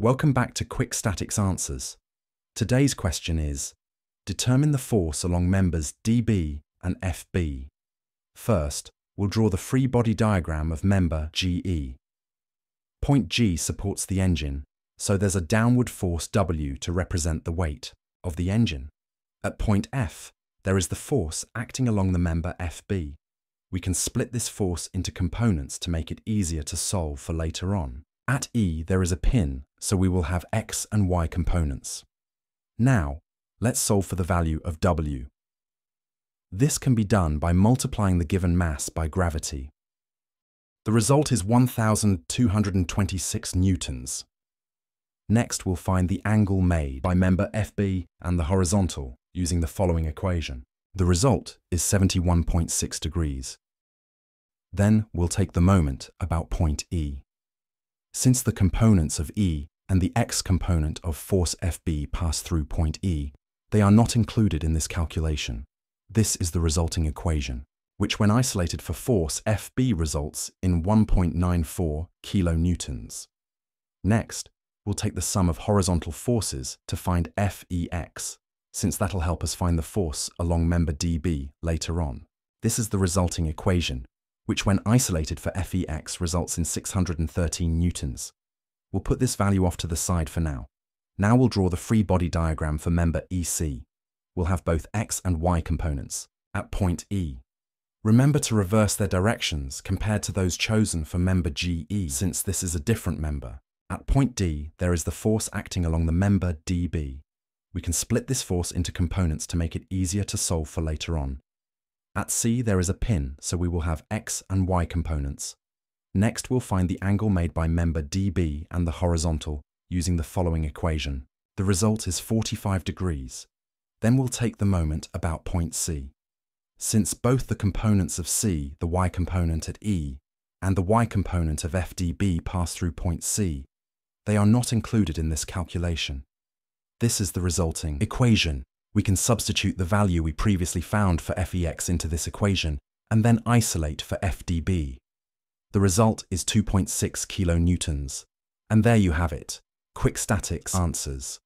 Welcome back to Quick Statics Answers. Today's question is, determine the force along members DB and FB. First, we'll draw the free body diagram of member GE. Point G supports the engine, so there's a downward force W to represent the weight of the engine. At point F, there is the force acting along the member FB. We can split this force into components to make it easier to solve for later on. At E, there is a pin, so we will have X and Y components. Now, let's solve for the value of W. This can be done by multiplying the given mass by gravity. The result is 1,226 newtons. Next, we'll find the angle made by member FB and the horizontal using the following equation. The result is 71.6 degrees. Then we'll take the moment about point E. Since the components of E and the x component of force Fb pass through point E, they are not included in this calculation. This is the resulting equation, which when isolated for force Fb results in 1.94 kilonewtons. Next, we'll take the sum of horizontal forces to find Fex, since that'll help us find the force along member DB later on. This is the resulting equation, which when isolated for Fex results in 613 newtons. We'll put this value off to the side for now. Now we'll draw the free body diagram for member EC. We'll have both x and y components at point E. Remember to reverse their directions compared to those chosen for member GE since this is a different member. At point D, there is the force acting along the member DB. We can split this force into components to make it easier to solve for later on. At C, there is a pin, so we will have x and y components. Next, we'll find the angle made by member DB and the horizontal using the following equation. The result is 45 degrees. Then we'll take the moment about point C. Since both the components of C, the y component at E, and the y component of FDB pass through point C, they are not included in this calculation. This is the resulting equation we can substitute the value we previously found for Fex into this equation and then isolate for FDB. The result is 2.6 kilonewtons. And there you have it, quick statics answers.